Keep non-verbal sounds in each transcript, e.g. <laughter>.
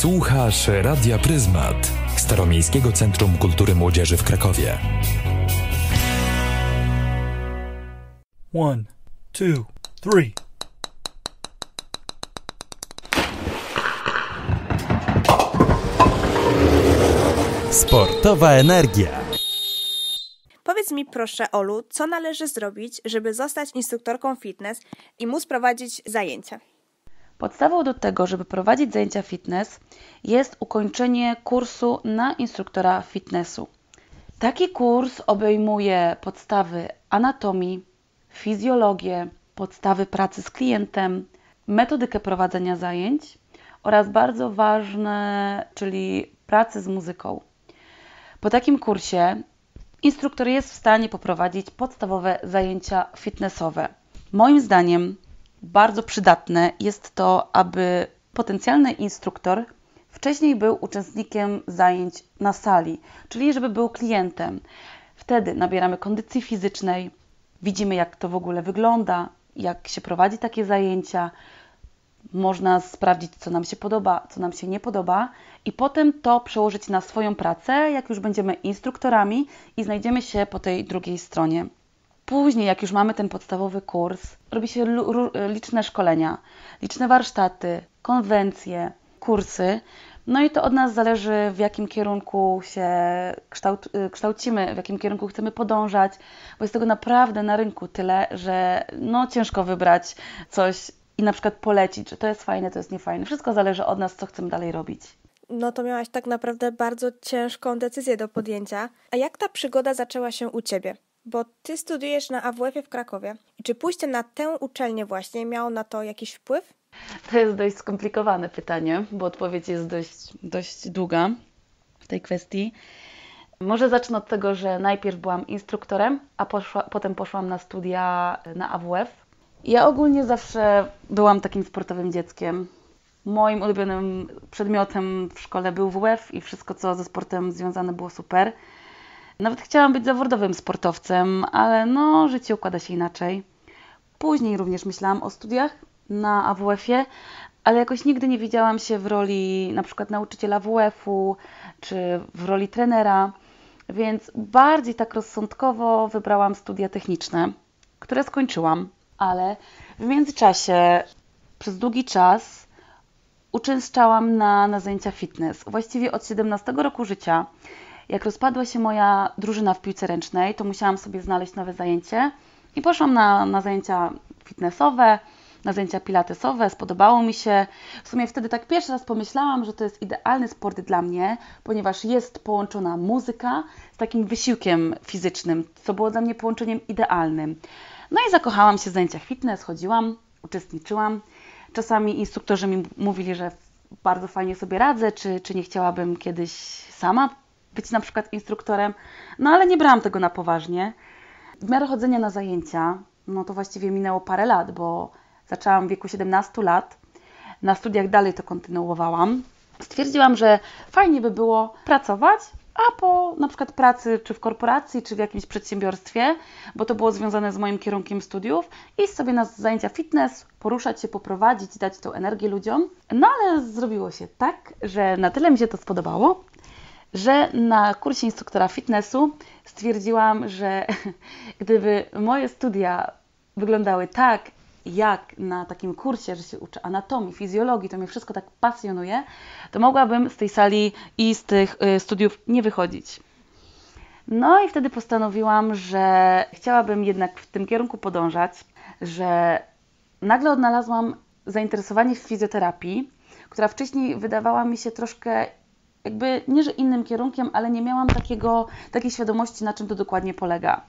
Słuchasz Radia Pryzmat, Staromiejskiego Centrum Kultury Młodzieży w Krakowie. One, two, three. Sportowa energia. Powiedz mi proszę, Olu, co należy zrobić, żeby zostać instruktorką fitness i móc prowadzić zajęcia? Podstawą do tego, żeby prowadzić zajęcia fitness, jest ukończenie kursu na instruktora fitnessu. Taki kurs obejmuje podstawy anatomii, fizjologię, podstawy pracy z klientem, metodykę prowadzenia zajęć oraz bardzo ważne, czyli pracy z muzyką. Po takim kursie instruktor jest w stanie poprowadzić podstawowe zajęcia fitnessowe. Moim zdaniem bardzo przydatne jest to, aby potencjalny instruktor wcześniej był uczestnikiem zajęć na sali, czyli żeby był klientem. Wtedy nabieramy kondycji fizycznej, widzimy jak to w ogóle wygląda, jak się prowadzi takie zajęcia. Można sprawdzić, co nam się podoba, co nam się nie podoba, i potem to przełożyć na swoją pracę, jak już będziemy instruktorami i znajdziemy się po tej drugiej stronie. Później, jak już mamy ten podstawowy kurs, robi się liczne szkolenia, liczne warsztaty, konwencje, kursy. No i to od nas zależy, w jakim kierunku się kształt, kształcimy, w jakim kierunku chcemy podążać, bo jest tego naprawdę na rynku tyle, że no ciężko wybrać coś i na przykład polecić, że to jest fajne, to jest niefajne. Wszystko zależy od nas, co chcemy dalej robić. No to miałaś tak naprawdę bardzo ciężką decyzję do podjęcia. A jak ta przygoda zaczęła się u Ciebie? Bo Ty studiujesz na AWF-ie w Krakowie. I czy pójście na tę uczelnię właśnie miało na to jakiś wpływ? To jest dość skomplikowane pytanie, bo odpowiedź jest dość, dość długa w tej kwestii. Może zacznę od tego, że najpierw byłam instruktorem, a poszła, potem poszłam na studia na AWF. Ja ogólnie zawsze byłam takim sportowym dzieckiem. Moim ulubionym przedmiotem w szkole był WF i wszystko, co ze sportem związane było super. Nawet chciałam być zawodowym sportowcem, ale no, życie układa się inaczej. Później również myślałam o studiach na AWF-ie, ale jakoś nigdy nie widziałam się w roli na przykład nauczyciela WF-u czy w roli trenera, więc bardziej tak rozsądkowo wybrałam studia techniczne, które skończyłam, ale w międzyczasie przez długi czas uczęszczałam na, na zajęcia fitness. Właściwie od 17 roku życia jak rozpadła się moja drużyna w piłce ręcznej, to musiałam sobie znaleźć nowe zajęcie i poszłam na, na zajęcia fitnessowe, na zajęcia pilatesowe, spodobało mi się. W sumie wtedy tak pierwszy raz pomyślałam, że to jest idealny sport dla mnie, ponieważ jest połączona muzyka z takim wysiłkiem fizycznym, co było dla mnie połączeniem idealnym. No i zakochałam się w zajęciach fitness, chodziłam, uczestniczyłam. Czasami instruktorzy mi mówili, że bardzo fajnie sobie radzę, czy, czy nie chciałabym kiedyś sama być na przykład instruktorem, no ale nie brałam tego na poważnie. W miarę chodzenia na zajęcia, no to właściwie minęło parę lat, bo zaczęłam w wieku 17 lat, na studiach dalej to kontynuowałam. Stwierdziłam, że fajnie by było pracować, a po na przykład pracy czy w korporacji, czy w jakimś przedsiębiorstwie, bo to było związane z moim kierunkiem studiów, iść sobie na zajęcia fitness, poruszać się, poprowadzić, dać tą energię ludziom. No ale zrobiło się tak, że na tyle mi się to spodobało, że na kursie instruktora fitnessu stwierdziłam, że <laughs> gdyby moje studia wyglądały tak, jak na takim kursie, że się uczę anatomii, fizjologii, to mnie wszystko tak pasjonuje, to mogłabym z tej sali i z tych y, studiów nie wychodzić. No i wtedy postanowiłam, że chciałabym jednak w tym kierunku podążać, że nagle odnalazłam zainteresowanie w fizjoterapii, która wcześniej wydawała mi się troszkę jakby nie, że innym kierunkiem, ale nie miałam takiego, takiej świadomości, na czym to dokładnie polega.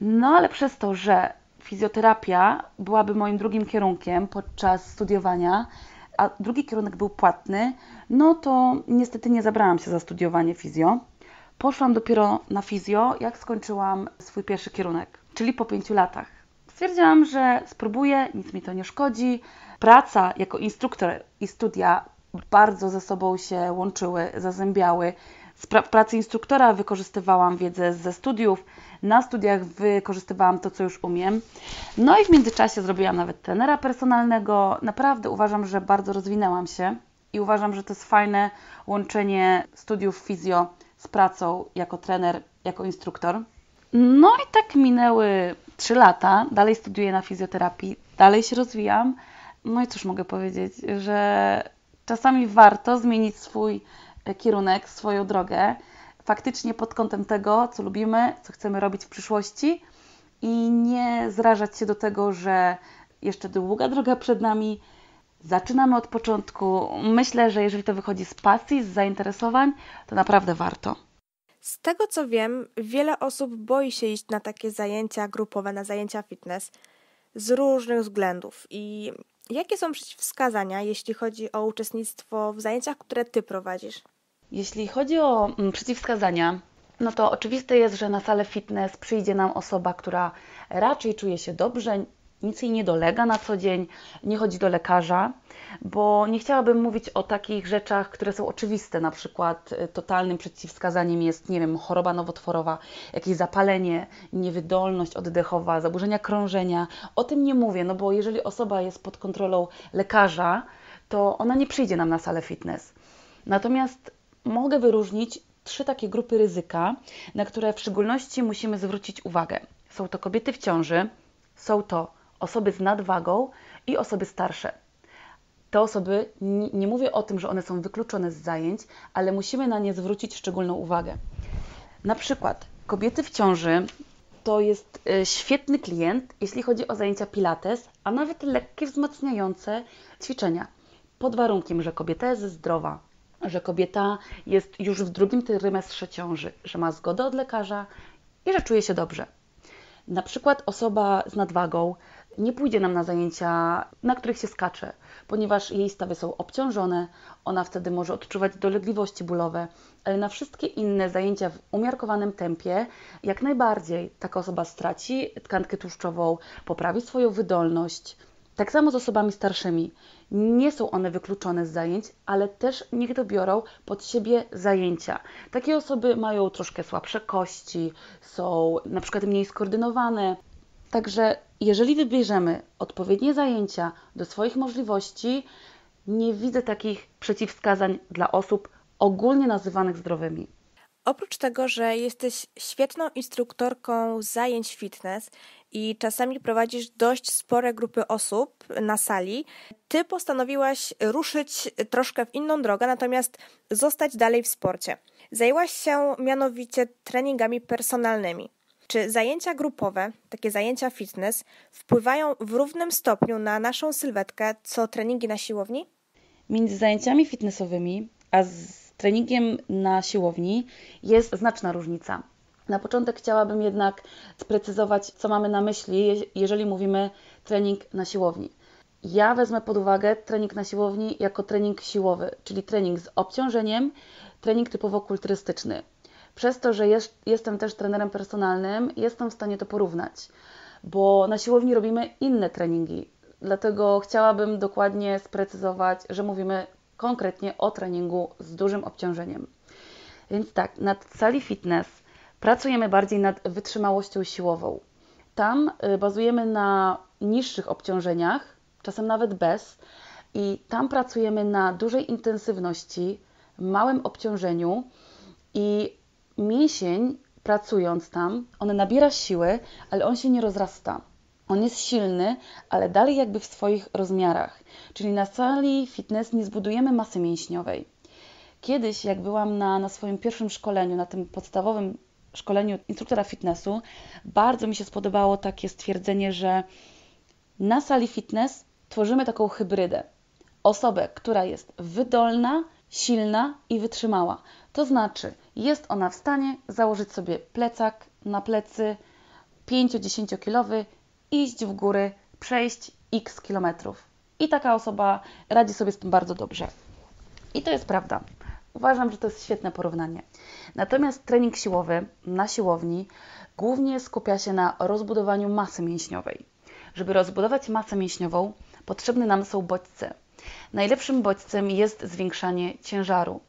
No ale przez to, że fizjoterapia byłaby moim drugim kierunkiem podczas studiowania, a drugi kierunek był płatny, no to niestety nie zabrałam się za studiowanie fizjo. Poszłam dopiero na fizjo, jak skończyłam swój pierwszy kierunek, czyli po pięciu latach. Stwierdziłam, że spróbuję, nic mi to nie szkodzi. Praca jako instruktor i studia bardzo ze sobą się łączyły, zazębiały. W pracy instruktora wykorzystywałam wiedzę ze studiów, na studiach wykorzystywałam to, co już umiem. No i w międzyczasie zrobiłam nawet trenera personalnego. Naprawdę uważam, że bardzo rozwinęłam się i uważam, że to jest fajne łączenie studiów fizjo z pracą jako trener, jako instruktor. No i tak minęły 3 lata, dalej studiuję na fizjoterapii, dalej się rozwijam. No i cóż mogę powiedzieć, że czasami warto zmienić swój kierunek, swoją drogę, faktycznie pod kątem tego, co lubimy, co chcemy robić w przyszłości i nie zrażać się do tego, że jeszcze długa droga przed nami. Zaczynamy od początku. Myślę, że jeżeli to wychodzi z pasji, z zainteresowań, to naprawdę warto. Z tego co wiem, wiele osób boi się iść na takie zajęcia grupowe, na zajęcia fitness z różnych względów. I jakie są przeciwwskazania, jeśli chodzi o uczestnictwo w zajęciach, które ty prowadzisz? Jeśli chodzi o mm, przeciwwskazania, no to oczywiste jest, że na salę fitness przyjdzie nam osoba, która raczej czuje się dobrze, nic jej nie dolega na co dzień, nie chodzi do lekarza, bo nie chciałabym mówić o takich rzeczach, które są oczywiste, na przykład y, totalnym przeciwwskazaniem jest, nie wiem, choroba nowotworowa, jakieś zapalenie, niewydolność oddechowa, zaburzenia krążenia. O tym nie mówię, no bo jeżeli osoba jest pod kontrolą lekarza, to ona nie przyjdzie nam na salę fitness. Natomiast mogę wyróżnić trzy takie grupy ryzyka, na które w szczególności musimy zwrócić uwagę. Są to kobiety w ciąży, są to osoby z nadwagą i osoby starsze. Te osoby, nie, mówię o tym, że one są wykluczone z zajęć, ale musimy na nie zwrócić szczególną uwagę. Na przykład kobiety w ciąży to jest e, świetny klient, jeśli chodzi o zajęcia pilates, a nawet lekkie wzmacniające ćwiczenia. Pod warunkiem, że kobieta jest zdrowa, że kobieta jest już w drugim trymestrze ciąży, że ma zgodę od lekarza i że czuje się dobrze. Na przykład osoba z nadwagą nie pójdzie nam na zajęcia, na których się skacze, ponieważ jej stawy są obciążone, ona wtedy może odczuwać dolegliwości bólowe, ale na wszystkie inne zajęcia w umiarkowanym tempie jak najbardziej taka osoba straci tkankę tłuszczową, poprawi swoją wydolność. Tak samo z osobami starszymi. Nie są one wykluczone z zajęć, ale też niech dobiorą pod siebie zajęcia. Takie osoby mają troszkę słabsze kości, są na przykład mniej skoordynowane. Także jeżeli wybierzemy odpowiednie zajęcia do swoich możliwości, nie widzę takich przeciwwskazań dla osób ogólnie nazywanych zdrowymi. Oprócz tego, że jesteś świetną instruktorką zajęć fitness i czasami prowadzisz dość spore grupy osób na sali, ty postanowiłaś ruszyć troszkę w inną drogę, natomiast zostać dalej w sporcie. Zajęłaś się mianowicie treningami personalnymi. Czy zajęcia grupowe, takie zajęcia fitness, wpływają w równym stopniu na naszą sylwetkę co treningi na siłowni? Między zajęciami fitnessowymi a z treningiem na siłowni jest znaczna różnica. Na początek chciałabym jednak sprecyzować, co mamy na myśli, jeżeli mówimy trening na siłowni. Ja wezmę pod uwagę trening na siłowni jako trening siłowy, czyli trening z obciążeniem, trening typowo kulturystyczny. Przez to, że jest, jestem też trenerem personalnym, jestem w stanie to porównać, bo na siłowni robimy inne treningi. Dlatego chciałabym dokładnie sprecyzować, że mówimy konkretnie o treningu z dużym obciążeniem. Więc tak, na sali fitness pracujemy bardziej nad wytrzymałością siłową. Tam y, bazujemy na niższych obciążeniach, czasem nawet bez, i tam pracujemy na dużej intensywności, małym obciążeniu i mięsień pracując tam, on nabiera siły, ale on się nie rozrasta. On jest silny, ale dalej jakby w swoich rozmiarach. Czyli na sali fitness nie zbudujemy masy mięśniowej. Kiedyś, jak byłam na, na swoim pierwszym szkoleniu, na tym podstawowym szkoleniu instruktora fitnessu, bardzo mi się spodobało takie stwierdzenie, że na sali fitness tworzymy taką hybrydę. Osobę, która jest wydolna, silna i wytrzymała. To znaczy, jest ona w stanie założyć sobie plecak na plecy 5-10 kilowy, iść w góry, przejść x kilometrów. I taka osoba radzi sobie z tym bardzo dobrze. I to jest prawda. Uważam, że to jest świetne porównanie. Natomiast trening siłowy na siłowni głównie skupia się na rozbudowaniu masy mięśniowej. Żeby rozbudować masę mięśniową, potrzebne nam są bodźce. Najlepszym bodźcem jest zwiększanie ciężaru.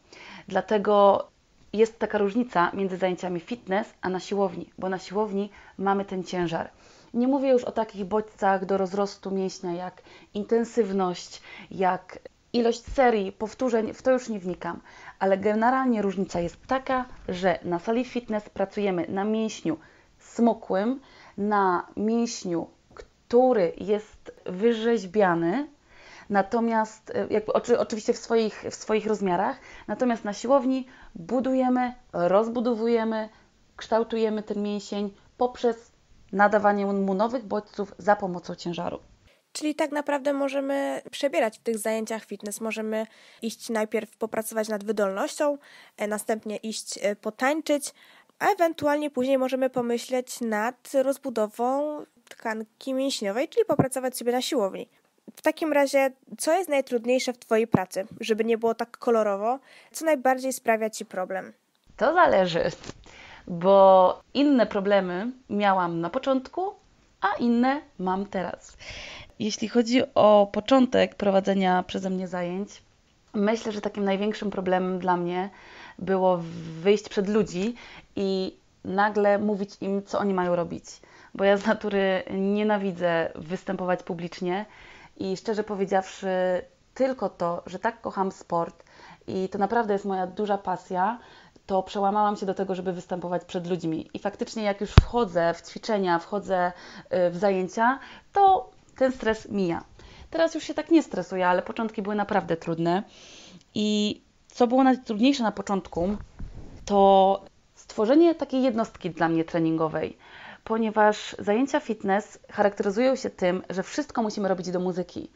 Dlatego jest taka różnica między zajęciami fitness a na siłowni, bo na siłowni mamy ten ciężar. Nie mówię już o takich bodźcach do rozrostu mięśnia jak intensywność, jak ilość serii, powtórzeń, w to już nie wnikam, ale generalnie różnica jest taka, że na sali fitness pracujemy na mięśniu smukłym, na mięśniu, który jest wyrzeźbiany, natomiast e, jakby, oczy, oczywiście w swoich, w swoich rozmiarach, natomiast na siłowni budujemy, rozbudowujemy, kształtujemy ten mięsień poprzez nadawanie mu nowych bodźców za pomocą ciężaru. Czyli tak naprawdę możemy przebierać w tych zajęciach fitness. Możemy iść najpierw popracować nad wydolnością, e, następnie iść e, potańczyć, a ewentualnie później możemy pomyśleć nad rozbudową tkanki mięśniowej, czyli popracować sobie na siłowni. W takim razie, co jest najtrudniejsze w Twojej pracy, żeby nie było tak kolorowo? Co najbardziej sprawia Ci problem? To zależy, bo inne problemy miałam na początku, a inne mam teraz. Jeśli chodzi o początek prowadzenia przeze mnie zajęć, myślę, że takim największym problemem dla mnie było wyjść przed ludzi i nagle mówić im, co oni mają robić. Bo ja z natury nienawidzę występować publicznie i szczerze powiedziawszy, tylko to, że tak kocham sport i to naprawdę jest moja duża pasja, to przełamałam się do tego, żeby występować przed ludźmi. I faktycznie, jak już wchodzę w ćwiczenia, wchodzę y, w zajęcia, to ten stres mija. Teraz już się tak nie stresuję, ale początki były naprawdę trudne. I co było najtrudniejsze na początku, to stworzenie takiej jednostki dla mnie treningowej, ponieważ zajęcia fitness charakteryzują się tym, że wszystko musimy robić do muzyki.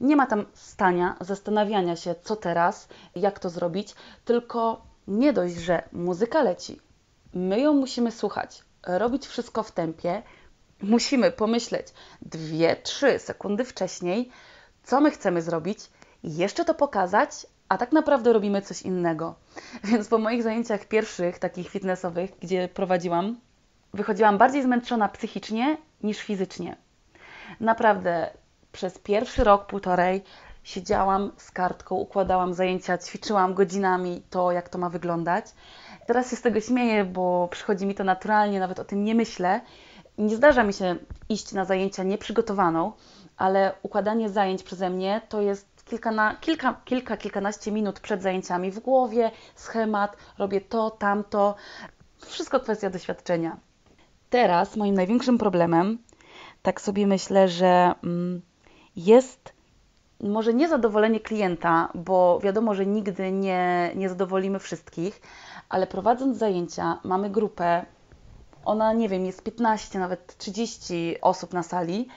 Nie ma tam stania, zastanawiania się, co teraz, jak to zrobić, tylko nie dość, że muzyka leci, my ją musimy słuchać, robić wszystko w tempie, musimy pomyśleć 2-3 sekundy wcześniej, co my chcemy zrobić, jeszcze to pokazać, a tak naprawdę robimy coś innego. Więc po moich zajęciach pierwszych, takich fitnessowych, gdzie prowadziłam, wychodziłam bardziej zmęczona psychicznie niż fizycznie. Naprawdę przez pierwszy rok, półtorej siedziałam z kartką, układałam zajęcia, ćwiczyłam godzinami to, jak to ma wyglądać. Teraz się z tego śmieję, bo przychodzi mi to naturalnie, nawet o tym nie myślę. Nie zdarza mi się iść na zajęcia nieprzygotowaną, ale układanie zajęć przeze mnie to jest kilka, na, kilka, kilka, kilkanaście minut przed zajęciami w głowie, schemat, robię to, tamto. Wszystko kwestia doświadczenia. Teraz moim największym problemem, tak sobie myślę, że mm, jest może nie zadowolenie klienta, bo wiadomo, że nigdy nie, nie zadowolimy wszystkich, ale prowadząc zajęcia, mamy grupę, ona nie wiem, jest 15, nawet 30 osób na sali,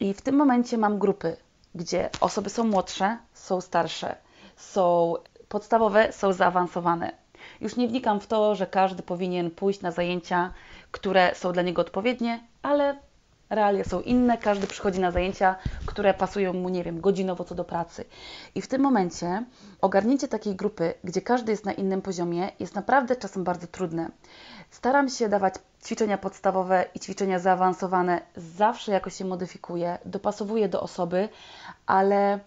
i w tym momencie mam grupy, gdzie osoby są młodsze, są starsze, są podstawowe, są zaawansowane. Już nie wnikam w to, że każdy powinien pójść na zajęcia, które są dla niego odpowiednie, ale realia są inne, każdy przychodzi na zajęcia, które pasują mu, nie wiem, godzinowo co do pracy. I w tym momencie ogarnięcie takiej grupy, gdzie każdy jest na innym poziomie, jest naprawdę czasem bardzo trudne. Staram się dawać ćwiczenia podstawowe i ćwiczenia zaawansowane, zawsze jakoś się modyfikuję, dopasowuję do osoby, ale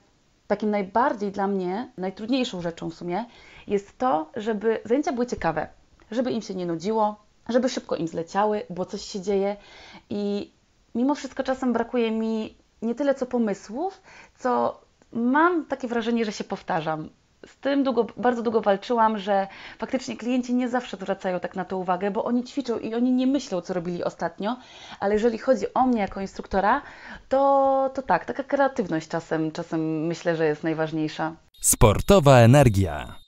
takim najbardziej dla mnie, najtrudniejszą rzeczą w sumie, jest to, żeby zajęcia były ciekawe, żeby im się nie nudziło, żeby szybko im zleciały, bo coś się dzieje i mimo wszystko czasem brakuje mi nie tyle co pomysłów, co mam takie wrażenie, że się powtarzam. Z tym długo, bardzo długo walczyłam, że faktycznie klienci nie zawsze zwracają tak na to uwagę, bo oni ćwiczą i oni nie myślą, co robili ostatnio, ale jeżeli chodzi o mnie jako instruktora, to, to tak, taka kreatywność czasem, czasem myślę, że jest najważniejsza. Sportowa energia.